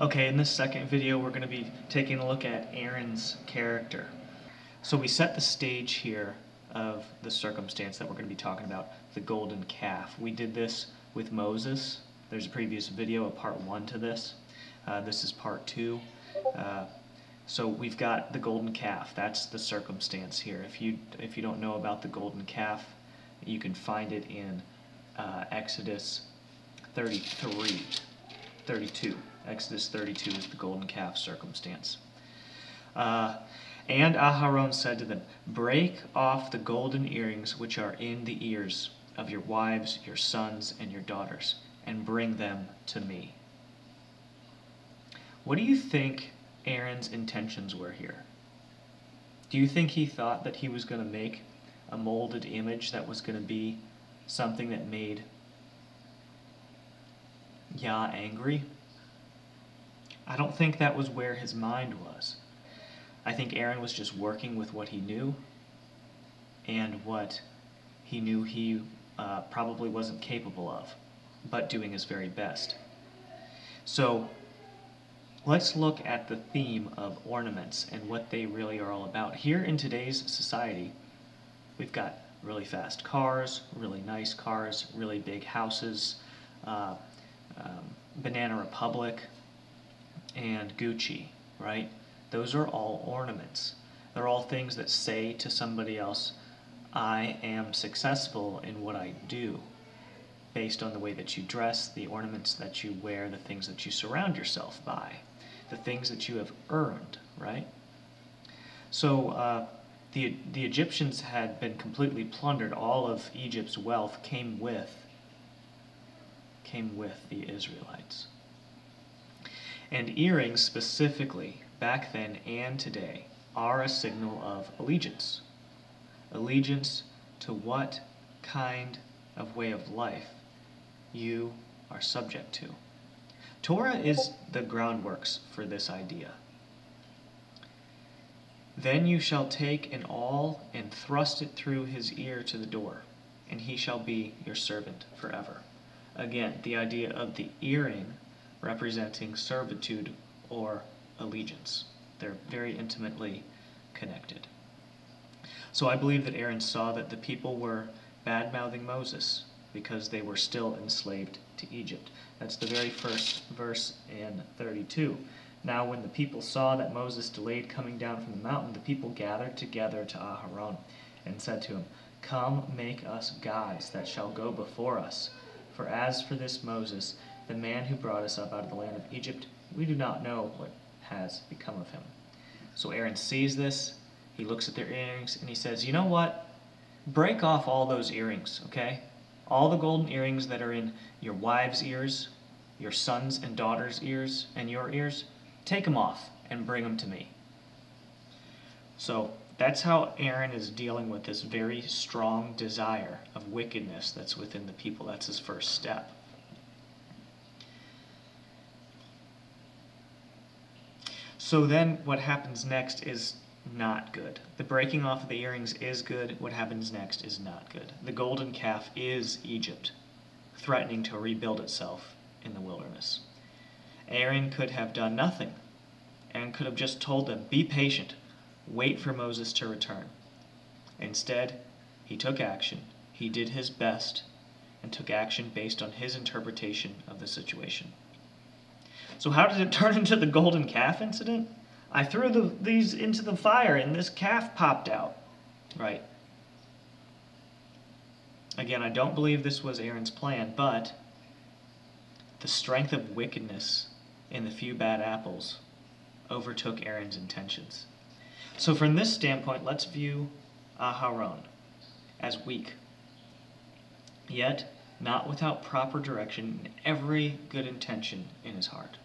Okay, in this second video we're going to be taking a look at Aaron's character. So we set the stage here of the circumstance that we're going to be talking about, the golden calf. We did this with Moses. There's a previous video, a part one to this. Uh, this is part two. Uh, so we've got the golden calf. That's the circumstance here. If you if you don't know about the golden calf, you can find it in uh, Exodus 33, 32. Exodus 32 is the golden calf circumstance. Uh, and Aharon said to them, Break off the golden earrings which are in the ears of your wives, your sons, and your daughters, and bring them to me. What do you think Aaron's intentions were here? Do you think he thought that he was going to make a molded image that was going to be something that made Yah angry? I don't think that was where his mind was. I think Aaron was just working with what he knew and what he knew he uh, probably wasn't capable of, but doing his very best. So let's look at the theme of ornaments and what they really are all about. Here in today's society, we've got really fast cars, really nice cars, really big houses, uh, um, Banana Republic, and Gucci, right? Those are all ornaments. They're all things that say to somebody else, I am successful in what I do, based on the way that you dress, the ornaments that you wear, the things that you surround yourself by, the things that you have earned, right? So uh, the, the Egyptians had been completely plundered. All of Egypt's wealth came with, came with the Israelites. And earrings specifically, back then and today, are a signal of allegiance. Allegiance to what kind of way of life you are subject to. Torah is the groundworks for this idea. Then you shall take an awl and thrust it through his ear to the door, and he shall be your servant forever. Again, the idea of the earring representing servitude or allegiance. They're very intimately connected. So I believe that Aaron saw that the people were bad mouthing Moses because they were still enslaved to Egypt. That's the very first verse in 32. Now, when the people saw that Moses delayed coming down from the mountain, the people gathered together to Aharon and said to him, Come, make us gods that shall go before us. For as for this Moses, the man who brought us up out of the land of Egypt, we do not know what has become of him. So Aaron sees this, he looks at their earrings, and he says, You know what? Break off all those earrings, okay? All the golden earrings that are in your wives' ears, your sons' and daughters' ears, and your ears, take them off and bring them to me. So that's how Aaron is dealing with this very strong desire of wickedness that's within the people. That's his first step. So then what happens next is not good. The breaking off of the earrings is good. What happens next is not good. The golden calf is Egypt, threatening to rebuild itself in the wilderness. Aaron could have done nothing. Aaron could have just told them, be patient, wait for Moses to return. Instead, he took action. He did his best and took action based on his interpretation of the situation. So how did it turn into the golden calf incident? I threw the, these into the fire and this calf popped out. Right. Again, I don't believe this was Aaron's plan, but the strength of wickedness in the few bad apples overtook Aaron's intentions. So from this standpoint, let's view Aharon as weak, yet not without proper direction and every good intention in his heart.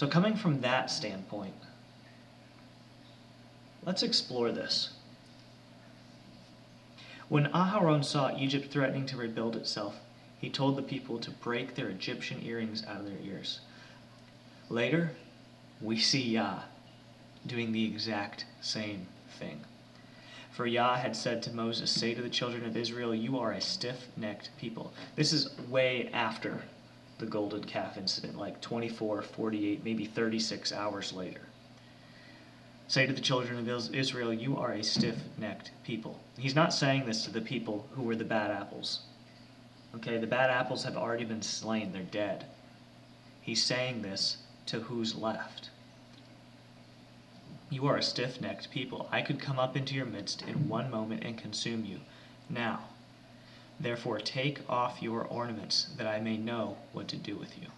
So coming from that standpoint, let's explore this. When Aharon saw Egypt threatening to rebuild itself, he told the people to break their Egyptian earrings out of their ears. Later, we see Yah doing the exact same thing. For Yah had said to Moses, Say to the children of Israel, You are a stiff necked people. This is way after the golden calf incident, like 24, 48, maybe 36 hours later. Say to the children of Israel, You are a stiff necked people. He's not saying this to the people who were the bad apples. Okay, the bad apples have already been slain, they're dead. He's saying this to who's left. You are a stiff necked people. I could come up into your midst in one moment and consume you. Now, therefore, take off your ornaments, that I may know what to do with you.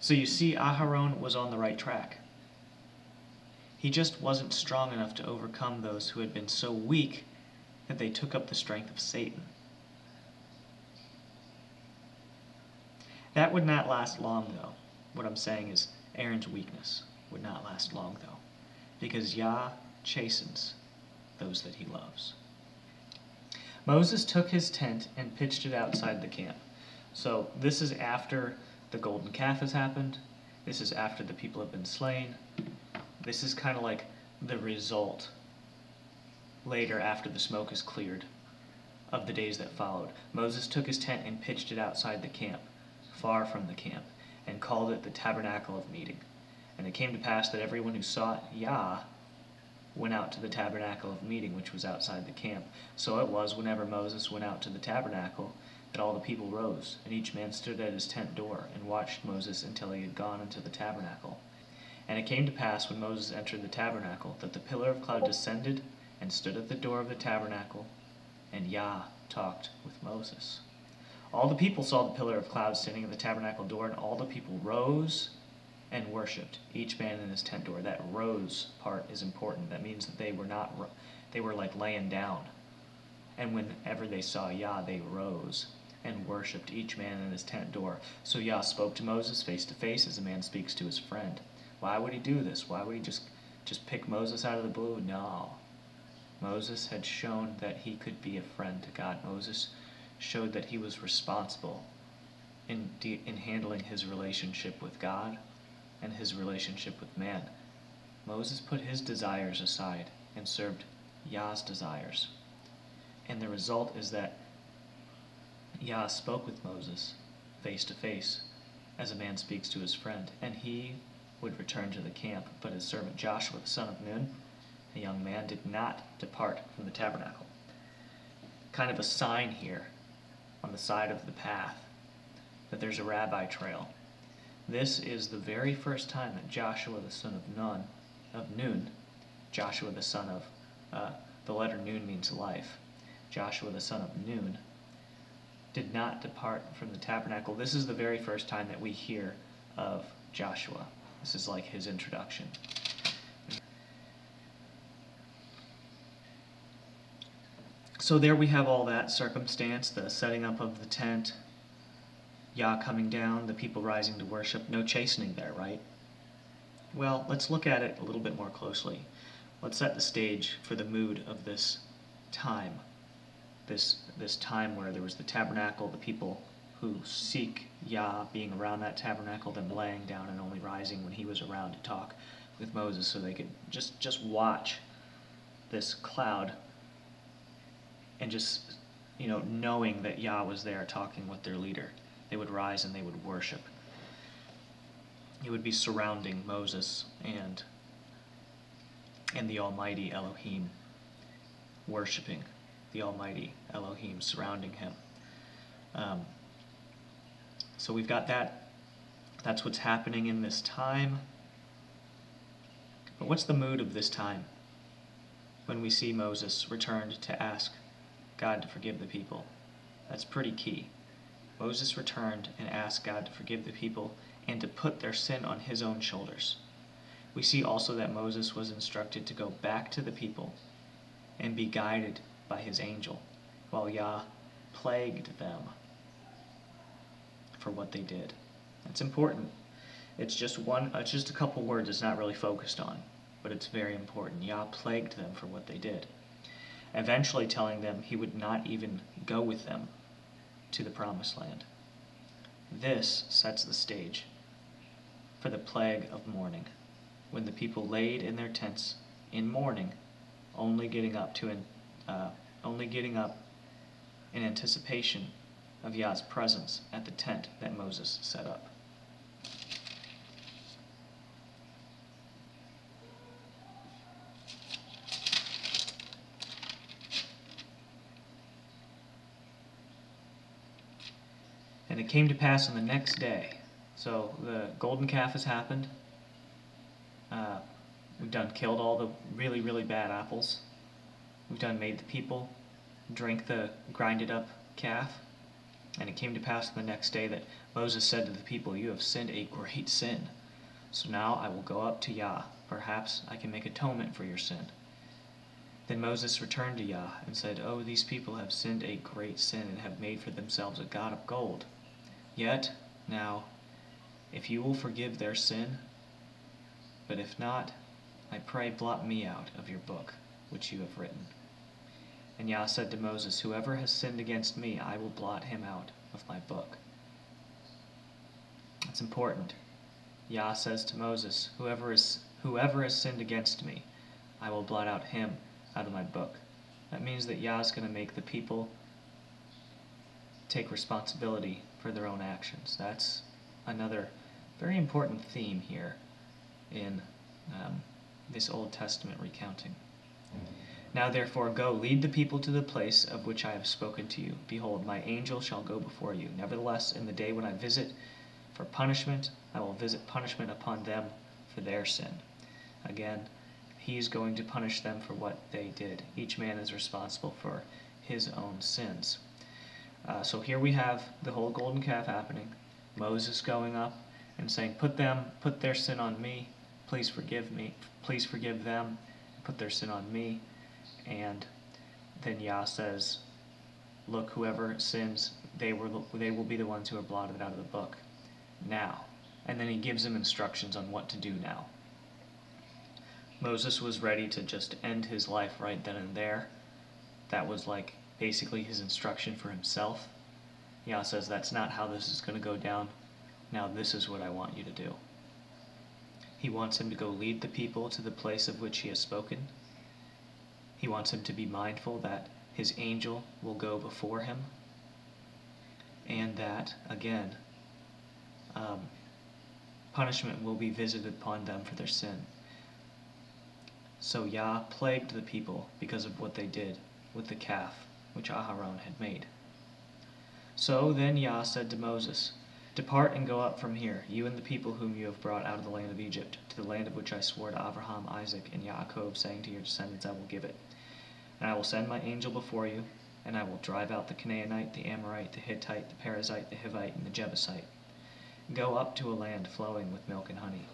So you see, Aharon was on the right track. He just wasn't strong enough to overcome those who had been so weak that they took up the strength of Satan. That would not last long, though. What I'm saying is, Aaron's weakness would not last long, though, because Yah chastens those that he loves. Moses took his tent and pitched it outside the camp. So this is after the golden calf has happened. This is after the people have been slain. This is kind of like the result later after the smoke is cleared of the days that followed. Moses took his tent and pitched it outside the camp, far from the camp, and called it the tabernacle of meeting. And it came to pass that everyone who sought Yah went out to the tabernacle of meeting, which was outside the camp. So it was, whenever Moses went out to the tabernacle, that all the people rose, and each man stood at his tent door, and watched Moses until he had gone into the tabernacle. And it came to pass, when Moses entered the tabernacle, that the pillar of cloud descended and stood at the door of the tabernacle, and Yah talked with Moses. All the people saw the pillar of cloud standing at the tabernacle door, and all the people rose and worshipped, each man in his tent door. That rose part is important. That means that they were not, they were like laying down. And whenever they saw Yah, they rose and worshipped, each man in his tent door. So Yah spoke to Moses face to face as a man speaks to his friend. Why would he do this? Why would he just, just pick Moses out of the blue? No. Moses had shown that he could be a friend to God. Moses showed that he was responsible in, in handling his relationship with God and his relationship with man. Moses put his desires aside and served Yah's desires. And the result is that Yah spoke with Moses face to face as a man speaks to his friend, and he would return to the camp. But his servant Joshua, the son of Nun, a young man, did not depart from the tabernacle. Kind of a sign here on the side of the path that there's a rabbi trail. This is the very first time that Joshua the son of Nun, of Nun, Joshua the son of, uh, the letter Nun means life, Joshua the son of Nun, did not depart from the tabernacle. This is the very first time that we hear of Joshua. This is like his introduction. So there we have all that circumstance, the setting up of the tent, Yah coming down, the people rising to worship, no chastening there, right? Well, let's look at it a little bit more closely. Let's set the stage for the mood of this time. This, this time where there was the tabernacle, the people who seek Yah being around that tabernacle, them laying down and only rising when he was around to talk with Moses so they could just, just watch this cloud and just, you know, knowing that Yah was there talking with their leader. They would rise and they would worship. He would be surrounding Moses and and the Almighty Elohim, worshiping the Almighty Elohim, surrounding him. Um, so we've got that. That's what's happening in this time. But what's the mood of this time when we see Moses returned to ask God to forgive the people. That's pretty key. Moses returned and asked God to forgive the people and to put their sin on his own shoulders. We see also that Moses was instructed to go back to the people and be guided by his angel, while Yah plagued them for what they did. That's important. It's just one it's just a couple words it's not really focused on, but it's very important. Yah plagued them for what they did eventually telling them he would not even go with them to the promised land. This sets the stage for the plague of mourning, when the people laid in their tents in mourning, only getting up to uh, only getting up in anticipation of Yah's presence at the tent that Moses set up. And it came to pass on the next day. So the golden calf has happened. Uh, we've done killed all the really, really bad apples. We've done made the people drink the grinded up calf. And it came to pass on the next day that Moses said to the people, You have sinned a great sin. So now I will go up to Yah. Perhaps I can make atonement for your sin. Then Moses returned to Yah and said, Oh, these people have sinned a great sin and have made for themselves a god of gold. Yet, now, if you will forgive their sin, but if not, I pray blot me out of your book, which you have written. And Yah said to Moses, Whoever has sinned against me, I will blot him out of my book. It's important. Yah says to Moses, Whoever, is, whoever has sinned against me, I will blot out him out of my book. That means that Yah is going to make the people take responsibility for their own actions. That's another very important theme here in um, this Old Testament recounting. Now therefore go, lead the people to the place of which I have spoken to you. Behold, my angel shall go before you. Nevertheless, in the day when I visit for punishment, I will visit punishment upon them for their sin. Again, he is going to punish them for what they did. Each man is responsible for his own sins. Uh, so here we have the whole golden calf happening. Moses going up and saying, "Put them, put their sin on me. Please forgive me. Please forgive them. Put their sin on me." And then Yah says, Look, whoever sins, they, were, they will be the ones who are blotted out of the book. Now. And then he gives them instructions on what to do now. Moses was ready to just end his life right then and there. That was like basically his instruction for himself. Yah says, That's not how this is going to go down. Now, this is what I want you to do. He wants him to go lead the people to the place of which he has spoken he wants him to be mindful that his angel will go before him and that, again, um, punishment will be visited upon them for their sin. So Yah plagued the people because of what they did with the calf which Aharon had made. So then Yah said to Moses, Depart and go up from here, you and the people whom you have brought out of the land of Egypt, to the land of which I swore to Abraham, Isaac, and Jacob, saying to your descendants, I will give it. And I will send my angel before you, and I will drive out the Canaanite, the Amorite, the Hittite, the Perizzite, the Hivite, and the Jebusite. Go up to a land flowing with milk and honey.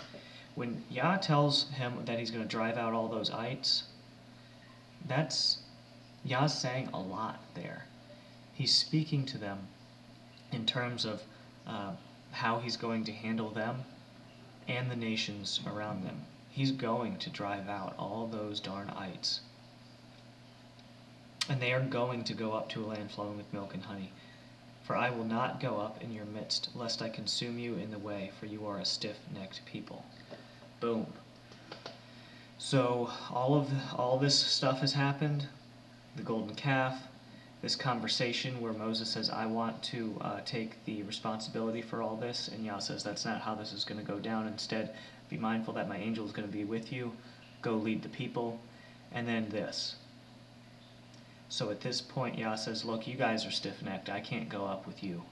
When Yah tells him that he's going to drive out all those ites, that's Yah's saying a lot there. He's speaking to them in terms of uh, how he's going to handle them and the nations around them. He's going to drive out all those darn ites and they are going to go up to a land flowing with milk and honey. For I will not go up in your midst, lest I consume you in the way, for you are a stiff-necked people. Boom. So all of all this stuff has happened. The golden calf, this conversation where Moses says, "I want to uh, take the responsibility for all this," and Yah says, "That's not how this is going to go down. Instead, be mindful that my angel is going to be with you. Go lead the people." And then this. So at this point, Yah says, Look, you guys are stiff necked. I can't go up with you.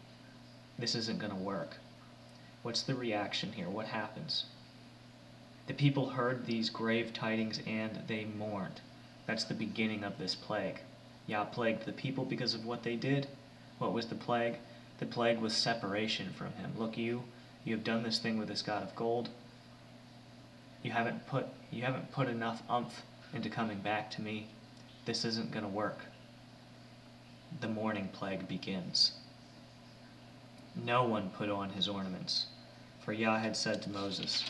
This isn't going to work. What's the reaction here? What happens? The people heard these grave tidings and they mourned. That's the beginning of this plague. Yah plagued the people because of what they did. What was the plague? The plague was separation from him. Look, you, you have done this thing with this God of gold. You haven't put, you haven't put enough umph into coming back to me. This isn't going to work. The mourning plague begins. No one put on his ornaments, for Yah had said to Moses,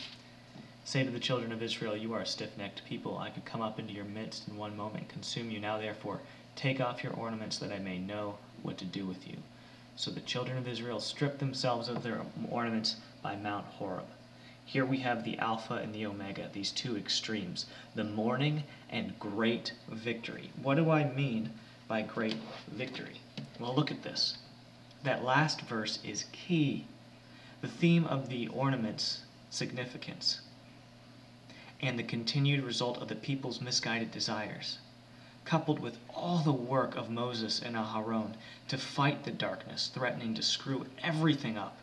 Say to the children of Israel, You are a stiff-necked people. I could come up into your midst in one moment, consume you. Now therefore, take off your ornaments, that I may know what to do with you. So the children of Israel stripped themselves of their ornaments by Mount Horeb. Here we have the Alpha and the Omega, these two extremes, the mourning and great victory. What do I mean by great victory? Well, look at this. that last verse is key. The theme of the ornament's significance and the continued result of the people's misguided desires, coupled with all the work of Moses and Aharon to fight the darkness, threatening to screw everything up,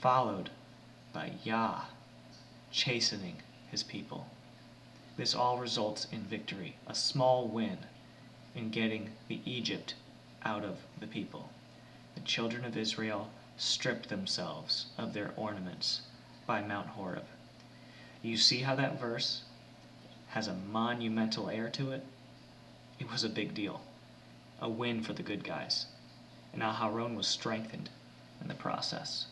followed by Yah chastening his people. This all results in victory, a small win in getting the Egypt out of the people. The children of Israel stripped themselves of their ornaments by Mount Horeb. You see how that verse has a monumental air to it? It was a big deal, a win for the good guys. And Aharon was strengthened in the process.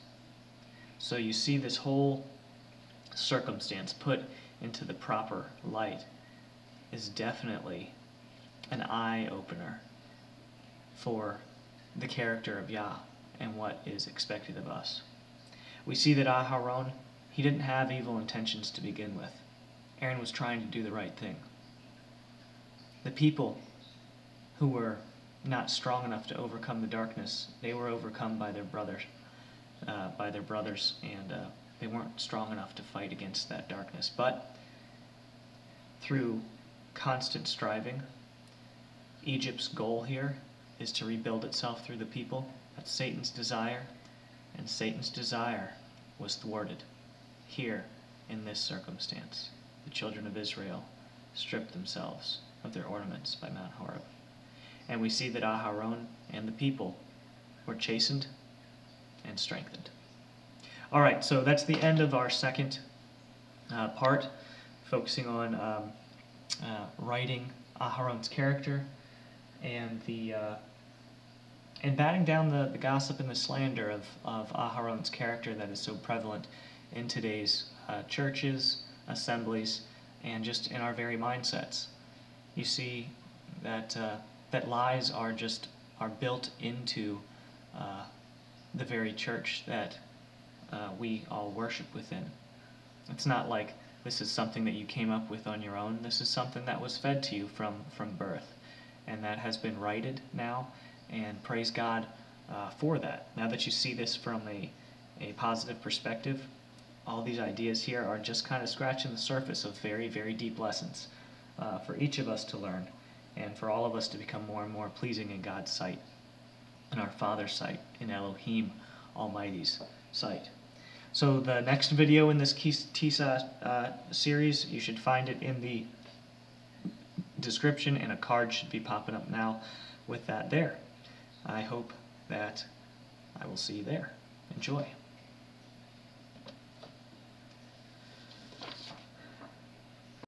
So you see this whole circumstance put into the proper light is definitely an eye opener for the character of Yah and what is expected of us. We see that Aharon, he didn't have evil intentions to begin with. Aaron was trying to do the right thing. The people who were not strong enough to overcome the darkness, they were overcome by their brothers, uh, by their brothers, and uh, they weren't strong enough to fight against that darkness. But through constant striving, Egypt's goal here is to rebuild itself through the people. That's Satan's desire, and Satan's desire was thwarted here in this circumstance. The children of Israel stripped themselves of their ornaments by Mount Horeb. And we see that Aharon and the people were chastened and strengthened. All right, so that's the end of our second uh, part, focusing on um, uh, righting Aharon's character and the uh, and batting down the, the gossip and the slander of, of Aharon's character that is so prevalent in today's uh, churches, assemblies, and just in our very mindsets. You see that uh, that lies are just are built into uh, the very church that uh, we all worship within. It's not like this is something that you came up with on your own. This is something that was fed to you from from birth and that has been righted now, and praise God uh, for that. Now that you see this from a, a positive perspective, all these ideas here are just kind of scratching the surface of very, very deep lessons uh, for each of us to learn, and for all of us to become more and more pleasing in God's sight, in our Father's sight, in Elohim Almighty's sight. So the next video in this TISA uh, series, you should find it in the description and a card should be popping up now with that there. I hope that I will see you there. Enjoy.